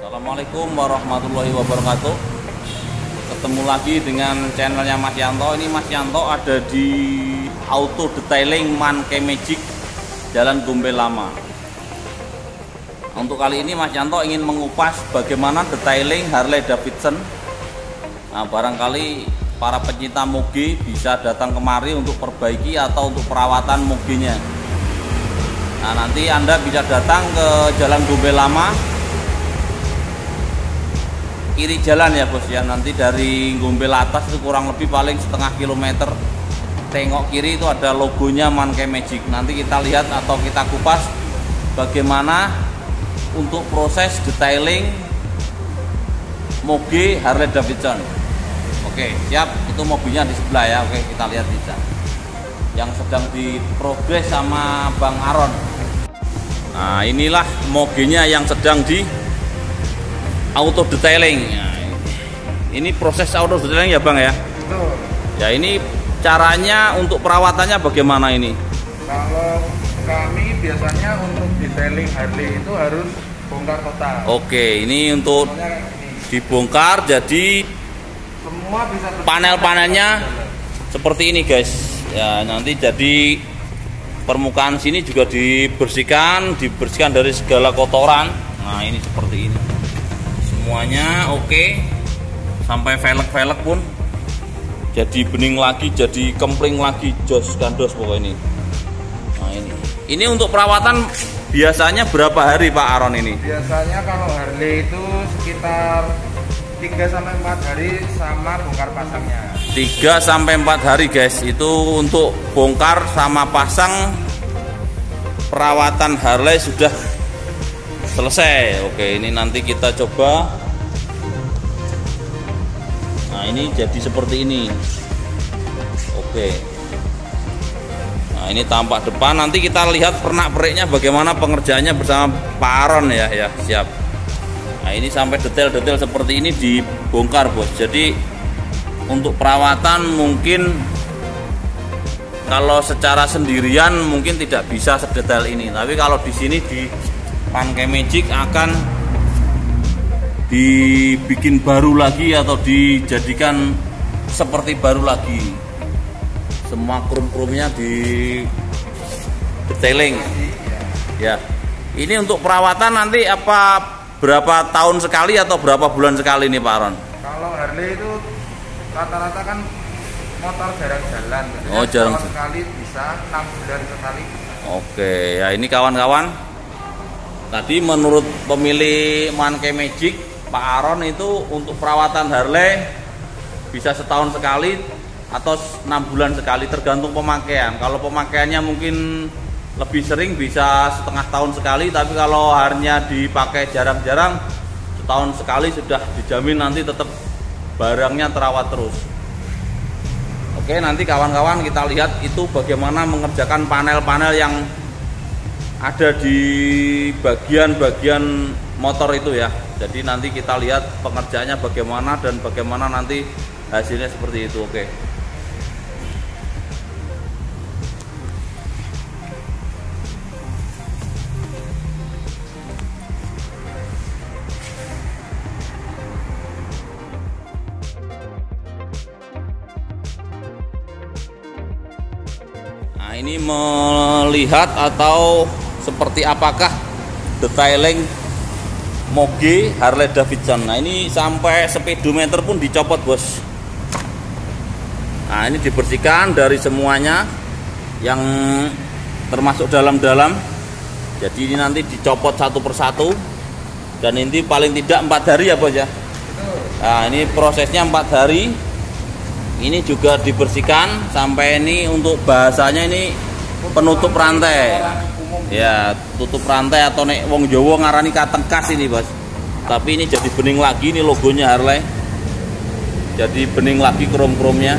Assalamualaikum warahmatullahi wabarakatuh. Ketemu lagi dengan channelnya Mas Yanto. Ini Mas Yanto ada di Auto Detailing Manke Magic Jalan Gombel Lama. Untuk kali ini Mas Yanto ingin mengupas bagaimana detailing Harley Davidson. Nah barangkali para pencinta moge bisa datang kemari untuk perbaiki atau untuk perawatan moginya Nah nanti Anda bisa datang ke Jalan Gombel Lama kiri jalan ya bos ya. Nanti dari Gombel atas itu kurang lebih paling setengah kilometer. Tengok kiri itu ada logonya Manke Magic. Nanti kita lihat atau kita kupas bagaimana untuk proses detailing moge Harley Davidson. Oke siap. Itu mobilnya di sebelah ya. Oke kita lihat bisa yang sedang diprogres sama Bang Aron. Nah inilah mogenya yang sedang di auto detailing. Nah, ini proses auto detailing ya bang ya? Betul. Ya ini caranya untuk perawatannya bagaimana ini? Kalau kami biasanya untuk detailing Harley itu harus bongkar total. Oke, ini untuk dibongkar jadi Semua bisa panel-panelnya seperti ini guys. Ya nanti jadi permukaan sini juga dibersihkan, dibersihkan dari segala kotoran. Nah ini seperti ini. Semuanya oke, sampai velg-velg pun jadi bening lagi, jadi kempling lagi, jos kandos pokoknya ini. Nah ini, ini untuk perawatan biasanya berapa hari Pak Aron ini? Biasanya kalau Harley itu sekitar 3 sampai 4 hari sama bongkar pasangnya. 3 sampai 4 hari guys itu untuk bongkar sama pasang perawatan Harley sudah selesai oke ini nanti kita coba ini jadi seperti ini. Oke. Nah ini tampak depan. Nanti kita lihat pernak periknya bagaimana pengerjaannya bersama Pak Aron ya ya siap. Nah ini sampai detail-detail seperti ini dibongkar bos. Jadi untuk perawatan mungkin kalau secara sendirian mungkin tidak bisa sedetail ini. Tapi kalau di sini di Panke Magic akan dibikin baru lagi atau dijadikan seperti baru lagi semua krum-krumnya di detailing ya ini untuk perawatan nanti apa berapa tahun sekali atau berapa bulan sekali nih Pak Aron Kalau Harley itu rata-rata kan motor jarang jalan. Oh, jarang sekali bisa 6 bulan sekali. Oke, ya ini kawan-kawan. Tadi menurut pemilik Manke Magic, Pak Aron itu untuk perawatan Harley bisa setahun sekali atau enam bulan sekali tergantung pemakaian. Kalau pemakaiannya mungkin lebih sering bisa setengah tahun sekali, tapi kalau harinya dipakai jarang-jarang setahun sekali sudah dijamin nanti tetap barangnya terawat terus. Oke, nanti kawan-kawan kita lihat itu bagaimana mengerjakan panel-panel yang ada di bagian-bagian motor itu ya. Jadi nanti kita lihat pengerjaannya bagaimana dan bagaimana nanti hasilnya seperti itu. Oke. Nah, ini melihat atau seperti apakah detailing moge Harley Davidson. Nah, ini sampai speedometer pun dicopot, Bos. Nah, ini dibersihkan dari semuanya yang termasuk dalam-dalam. Jadi ini nanti dicopot satu persatu dan ini paling tidak empat hari ya, Bos ya. Nah, ini prosesnya empat hari ini juga dibersihkan sampai ini untuk bahasanya ini penutup rantai ya tutup rantai atau nek wong Jawa ngarani katengkas ini bos. Tapi ini jadi bening lagi ini logonya Harley. Jadi bening lagi krom-kromnya.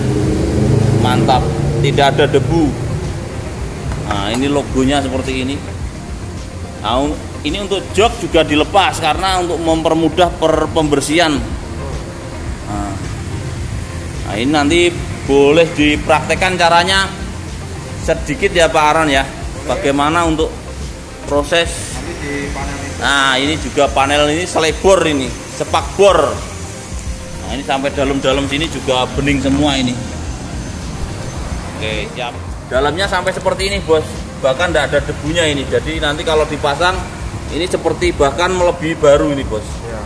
Mantap. Tidak ada debu. Nah ini logonya seperti ini. Nah, ini untuk jok juga dilepas karena untuk mempermudah per pembersihan nah, Nah ini nanti boleh dipraktekkan caranya sedikit ya Pak Aron ya. Bagaimana untuk proses? Nah ini juga panel ini selebor ini sepak bor. Nah ini sampai dalam-dalam sini juga bening semua ini. Oke siap. Dalamnya sampai seperti ini bos. Bahkan tidak ada debunya ini. Jadi nanti kalau dipasang ini seperti bahkan melebihi baru ini bos. Ya.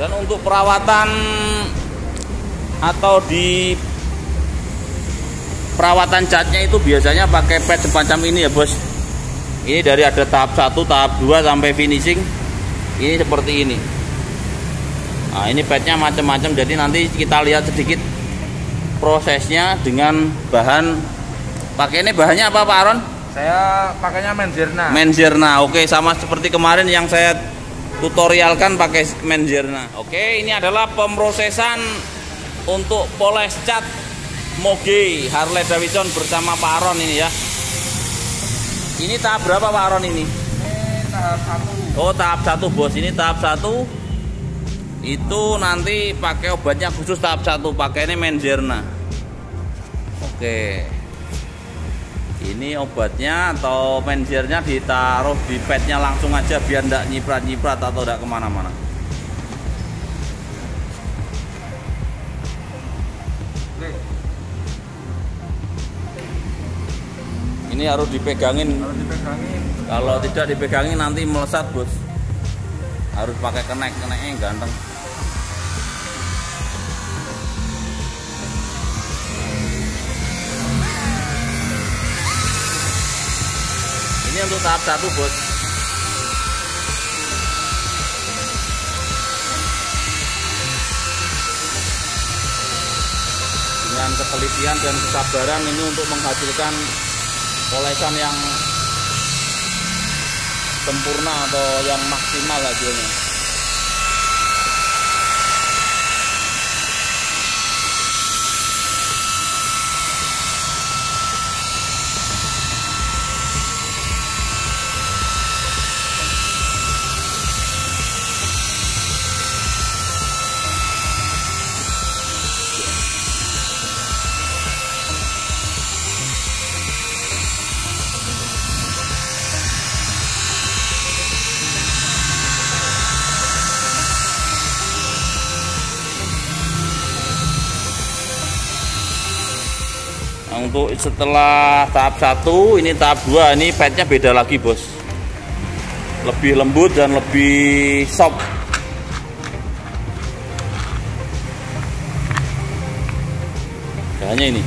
dan untuk perawatan atau di perawatan catnya itu biasanya pakai pad semacam ini ya bos. Ini dari ada tahap 1 tahap 2 sampai finishing. Ini seperti ini. Nah ini padnya macam-macam. Jadi nanti kita lihat sedikit prosesnya dengan bahan. Pakai ini bahannya apa Pak Aron? Saya pakainya Menzerna. Menzerna oke sama seperti kemarin yang saya tutorialkan pakai Menzerna oke ini adalah pemrosesan untuk poles cat Moge Harley Davidson bersama Pak Aron ini ya. Ini tahap berapa Pak Aron ini? Ini tahap satu. Oh tahap satu bos. Ini tahap satu. Itu nanti pakai obatnya khusus tahap satu. Pakainya Menzerna oke. Ini obatnya atau menzernya ditaruh di padnya langsung aja biar tidak nyiprat-nyiprat atau tidak ke mana-mana ini harus dipegangin. Harus dipegangin. kalau tidak dipegangin nanti melesat bos. Harus pakai kenek. Keneknya ganteng. Ini untuk tahap satu bos. Dengan ketelitian dan kesabaran ini untuk menghasilkan polesan yang sempurna atau yang maksimal hasilnya. Untuk setelah tahap satu ini tahap dua ini padnya beda lagi bos. Lebih lembut dan lebih soft. Hanya ini.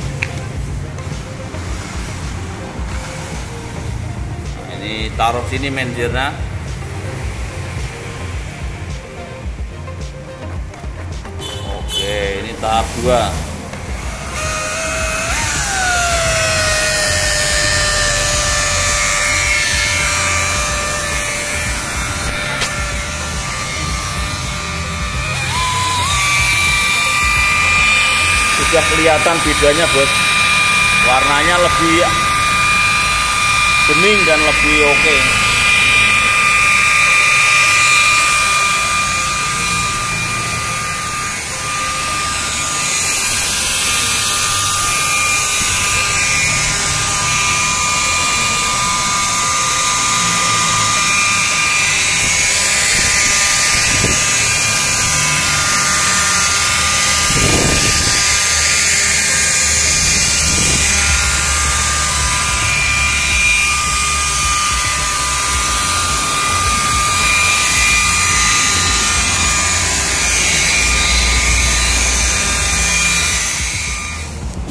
Ini taruh sini menjerna oke ini tahap dua sudah kelihatan bedanya bos. Warnanya lebih bening dan lebih oke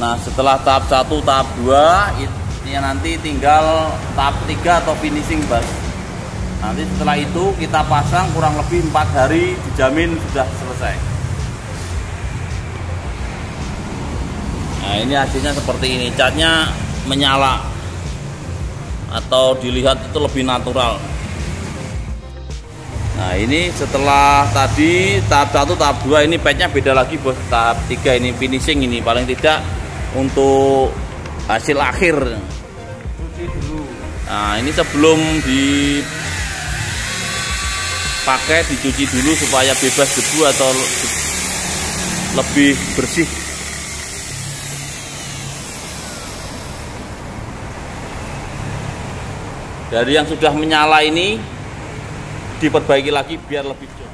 Nah setelah tahap 1, tahap 2 ini nanti tinggal tahap 3 atau finishing bas. Nanti setelah itu kita pasang kurang lebih 4 hari dijamin sudah selesai. Nah ini hasilnya seperti ini. Catnya menyala atau dilihat itu lebih natural. Nah ini setelah tadi tahap 1, tahap 2 ini padnya beda lagi bos. Tahap 3 ini finishing ini. Paling tidak untuk hasil akhir. Nah ini sebelum dipakai dicuci dulu supaya bebas debu atau lebih bersih dari yang sudah menyala ini diperbaiki lagi biar lebih jauh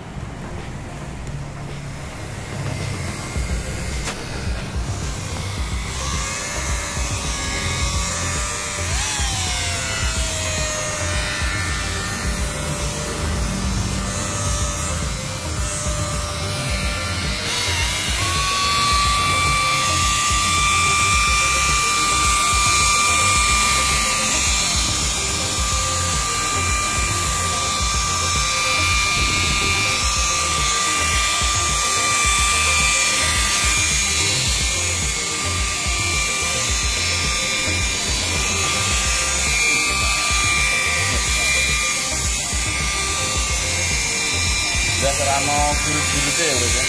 ya.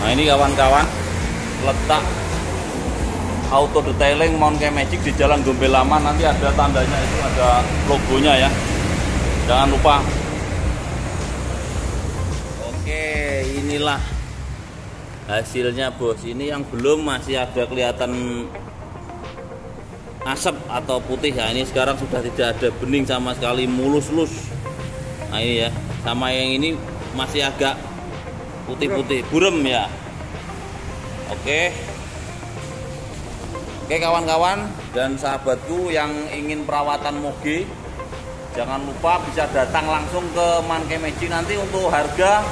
Nah ini kawan-kawan letak auto detailing Monkey Magic di Jalan Gombel Lama nanti ada tandanya itu ada logonya ya. Jangan lupa. Oke, inilah hasilnya bos. Ini yang belum masih ada kelihatan asap atau putih ya. Ini sekarang sudah tidak ada bening sama sekali mulus-lus. Nah ini ya. Sama yang ini masih agak putih-putih, burem ya. Oke. Oke kawan-kawan dan sahabatku yang ingin perawatan moge jangan lupa bisa datang langsung ke Manke Magic nanti untuk harga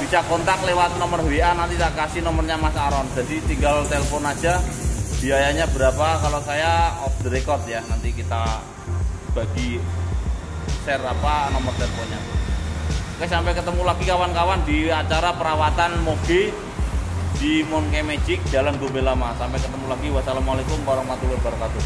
bisa kontak lewat nomor WA nanti tak kasih nomornya Mas Aron jadi tinggal telepon aja biayanya berapa kalau saya off the record ya nanti kita bagi share apa nomor teleponnya Oke sampai ketemu lagi kawan-kawan di acara perawatan moge di Monke Magic Jalan Gombel Lama. Sampai ketemu lagi. Wassalamualaikum warahmatullahi wabarakatuh.